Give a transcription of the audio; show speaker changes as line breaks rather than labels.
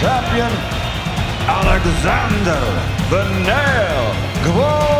champion, Alexander the Nail Gvozdyk.